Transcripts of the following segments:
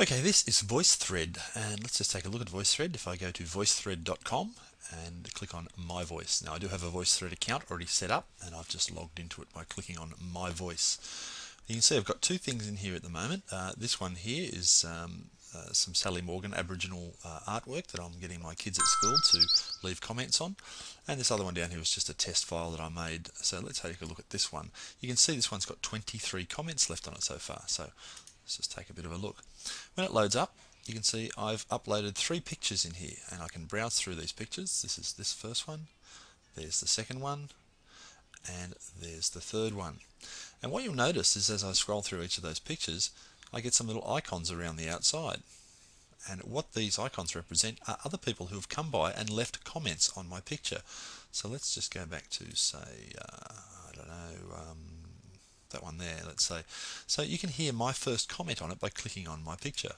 Okay, this is VoiceThread, and let's just take a look at VoiceThread. If I go to voicethread.com and click on My Voice. Now, I do have a VoiceThread account already set up, and I've just logged into it by clicking on My Voice. You can see I've got two things in here at the moment. Uh, this one here is um, uh, some Sally Morgan Aboriginal uh, artwork that I'm getting my kids at school to leave comments on. And this other one down here was just a test file that I made. So let's take a look at this one. You can see this one's got 23 comments left on it so far. So let's just take a bit of a look. When it loads up, you can see I've uploaded three pictures in here and I can browse through these pictures. This is this first one, there's the second one, and there's the third one. And what you'll notice is as I scroll through each of those pictures, I get some little icons around the outside. And what these icons represent are other people who have come by and left comments on my picture. So let's just go back to say, uh, I don't know, um, that one there, let's say. So you can hear my first comment on it by clicking on my picture.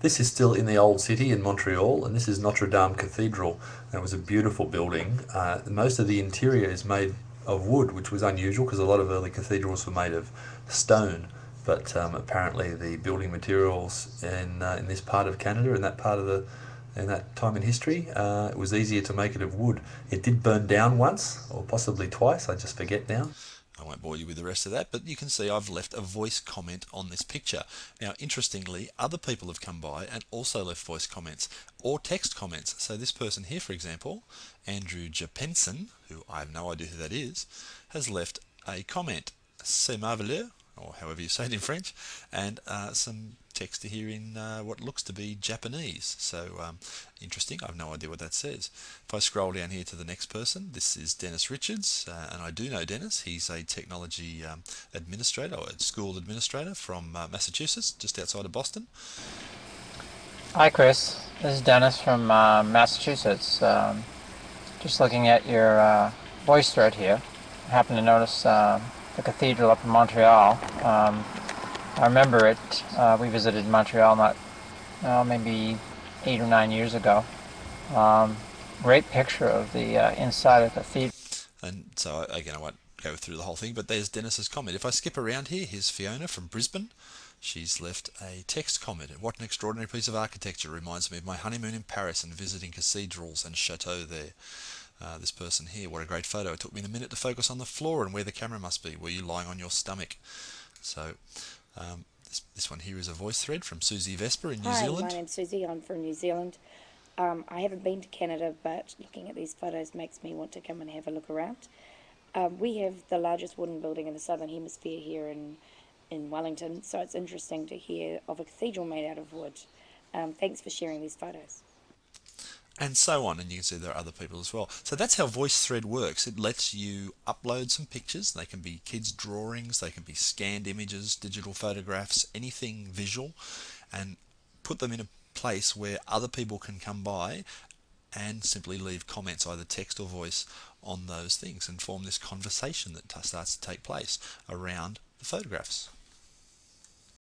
This is still in the old city in Montreal, and this is Notre Dame Cathedral. It was a beautiful building. Uh, most of the interior is made of wood, which was unusual because a lot of early cathedrals were made of stone. But um, apparently, the building materials in uh, in this part of Canada, in that part of the in that time in history, uh, it was easier to make it of wood. It did burn down once, or possibly twice. I just forget now. I won't bore you with the rest of that, but you can see I've left a voice comment on this picture. Now, interestingly, other people have come by and also left voice comments or text comments. So this person here, for example, Andrew Japenson, who I have no idea who that is, has left a comment. C'est merveilleux, or however you say it in French, and uh, some text here in uh, what looks to be Japanese. So um, interesting. I have no idea what that says. If I scroll down here to the next person, this is Dennis Richards, uh, and I do know Dennis. He's a technology um, administrator or school administrator from uh, Massachusetts, just outside of Boston. Hi, Chris. This is Dennis from uh, Massachusetts. Um, just looking at your uh, voice thread here. I happen to notice the cathedral up in Montreal. Um, I remember it. Uh, we visited Montreal not uh, maybe eight or nine years ago. Um, great picture of the uh, inside of the cathedral. And so again, I won't go through the whole thing, but there's Dennis's comment. If I skip around here, here's Fiona from Brisbane. She's left a text comment. What an extraordinary piece of architecture. Reminds me of my honeymoon in Paris and visiting cathedrals and chateaux there. Uh, this person here, what a great photo. It took me a minute to focus on the floor and where the camera must be. Were you lying on your stomach? So um, this, this, one here is a voice thread from Susie Vesper in New Hi, Zealand. my name's Susie. I'm from New Zealand. Um, I haven't been to Canada, but looking at these photos makes me want to come and have a look around. Um, we have the largest wooden building in the southern hemisphere here in, in Wellington, so it's interesting to hear of a cathedral made out of wood. Um, thanks for sharing these photos and so on. And you can see there are other people as well. So that's how VoiceThread works. It lets you upload some pictures. They can be kids' drawings, they can be scanned images, digital photographs, anything visual, and put them in a place where other people can come by and simply leave comments, either text or voice, on those things and form this conversation that starts to take place around the photographs.